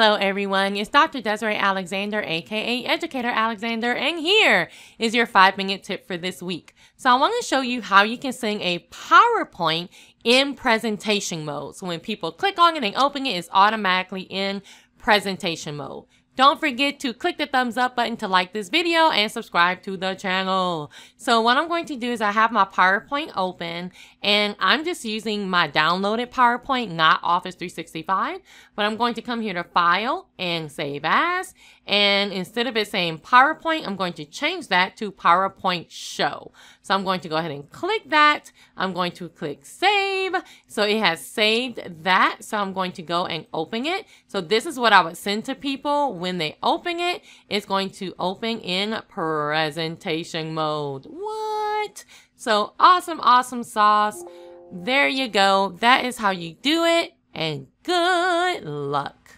Hello everyone, it's Dr. Desiree Alexander, aka Educator Alexander, and here is your 5 minute tip for this week. So I want to show you how you can sing a PowerPoint in presentation mode. So when people click on it and open it, it's automatically in presentation mode. Don't forget to click the thumbs up button to like this video and subscribe to the channel. So what I'm going to do is I have my PowerPoint open and I'm just using my downloaded PowerPoint, not Office 365, but I'm going to come here to File and Save As. And instead of it saying PowerPoint, I'm going to change that to PowerPoint Show. So I'm going to go ahead and click that. I'm going to click Save. So it has saved that. So I'm going to go and open it. So this is what I would send to people when they open it. It's going to open in presentation mode. What? So awesome, awesome sauce. There you go. That is how you do it. And good luck.